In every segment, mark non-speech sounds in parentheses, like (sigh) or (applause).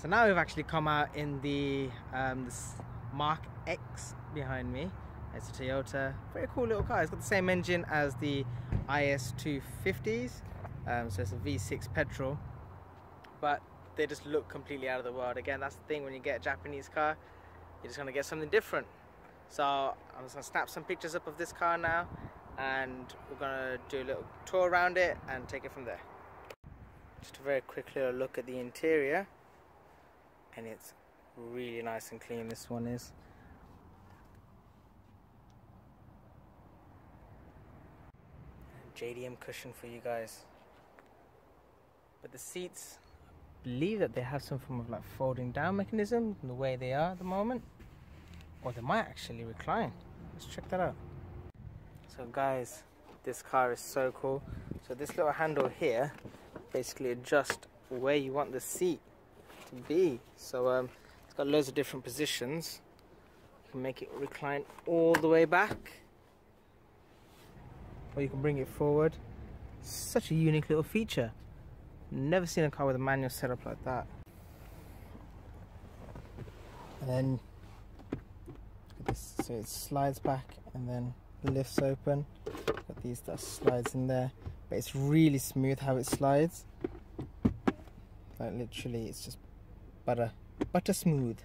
So now we've actually come out in the um, this Mark X behind me. It's a Toyota, very cool little car. It's got the same engine as the IS250s, um, so it's a V6 petrol, but they just look completely out of the world. Again, that's the thing when you get a Japanese car, you're just gonna get something different. So I'm just gonna snap some pictures up of this car now, and we're gonna do a little tour around it and take it from there. Just a very quick little look at the interior and it's really nice and clean this one is. JDM cushion for you guys. But the seats I believe that they have some form of like folding down mechanism the way they are at the moment. Or they might actually recline. Let's check that out. So guys this car is so cool. So this little handle here basically adjusts where you want the seat to be. So um, it's got loads of different positions. You can make it recline all the way back. Or you can bring it forward. Such a unique little feature. Never seen a car with a manual setup like that. And then this, so it slides back and then lifts open. Got these that slides in there, but it's really smooth how it slides. Like literally, it's just butter butter smooth.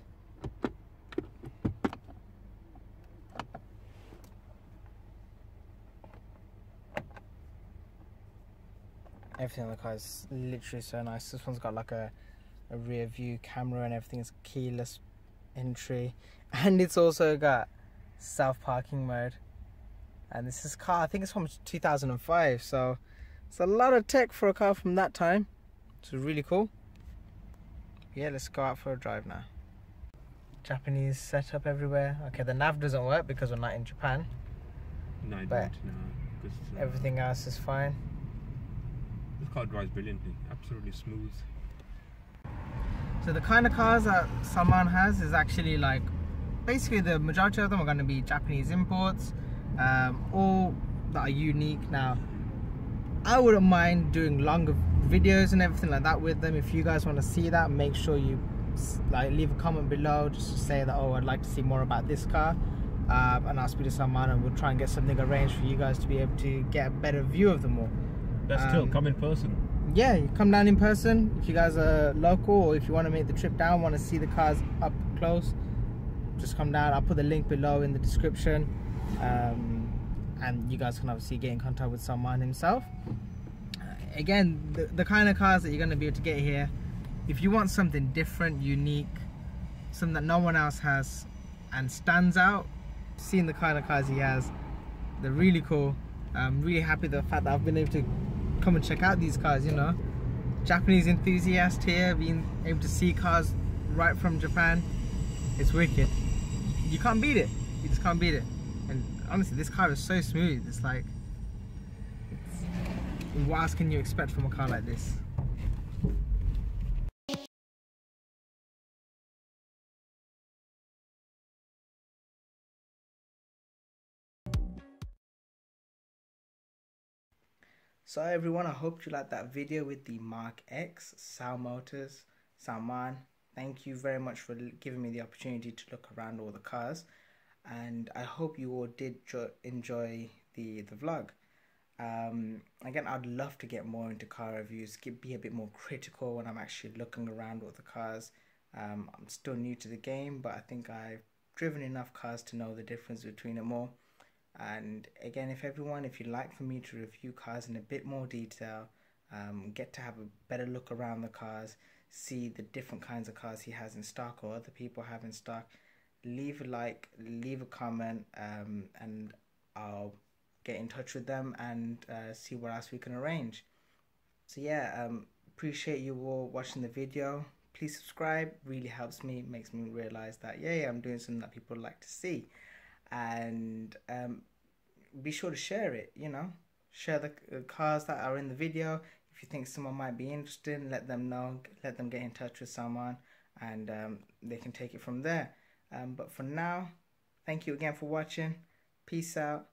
Everything on the car is literally so nice. This one's got like a, a rear view camera and everything is keyless entry. (laughs) And it's also got self parking mode. And this is car I think it's from 2005 so it's a lot of tech for a car from that time. It's really cool yeah, let's go out for a drive now. Japanese setup everywhere. Okay, the nav doesn't work because we're not in Japan. No, I but don't. No, uh, everything else is fine. This car drives brilliantly, absolutely smooth. So the kind of cars that Salman has is actually like, basically the majority of them are going to be Japanese imports, um, all that are unique. Now, I wouldn't mind doing longer videos and everything like that with them. If you guys want to see that, make sure you like leave a comment below just to say that oh I'd like to see more about this car. Um, and I'll speak to someone and we'll try and get something arranged for you guys to be able to get a better view of them all. That's um, still come in person. Yeah, you come down in person if you guys are local or if you want to make the trip down, want to see the cars up close, just come down. I'll put the link below in the description. Um, and you guys can obviously get in contact with Salman himself again the, the kind of cars that you're going to be able to get here if you want something different unique something that no one else has and stands out seeing the kind of cars he has they're really cool. I'm really happy the fact that i've been able to come and check out these cars you know. Japanese enthusiast here being able to see cars right from japan it's wicked. You can't beat it. You just can't beat it. And honestly, this car is so smooth. It's like, what else can you expect from a car like this? So everyone, I hope you liked that video with the Mark X, Sal Motors, Salman. Thank you very much for giving me the opportunity to look around all the cars and I hope you all did enjoy the the vlog. Um, again, I'd love to get more into car reviews, get, be a bit more critical when I'm actually looking around all the cars. Um, I'm still new to the game, but I think I've driven enough cars to know the difference between them all. And again, if everyone, if you'd like for me to review cars in a bit more detail, um, get to have a better look around the cars, see the different kinds of cars he has in stock or other people have in stock, leave a like, leave a comment, um, and I'll get in touch with them and uh, see what else we can arrange. So yeah, um, appreciate you all watching the video. Please subscribe, really helps me, makes me realize that yeah, I'm doing something that people like to see. And um, be sure to share it, you know, share the cars that are in the video. If you think someone might be interested, let them know, let them get in touch with someone and um, they can take it from there. Um, but for now, thank you again for watching. Peace out.